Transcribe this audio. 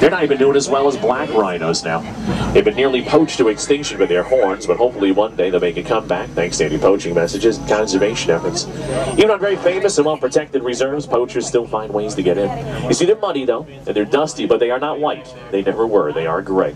They're not even doing as well as black rhinos now. They've been nearly poached to extinction with their horns, but hopefully one day they'll make a comeback thanks to anti-poaching messages and conservation efforts. Even on very famous and well-protected reserves, poachers still find ways to get in. You see, they're muddy, though, and they're dusty, but they are not white. They never were. They are gray.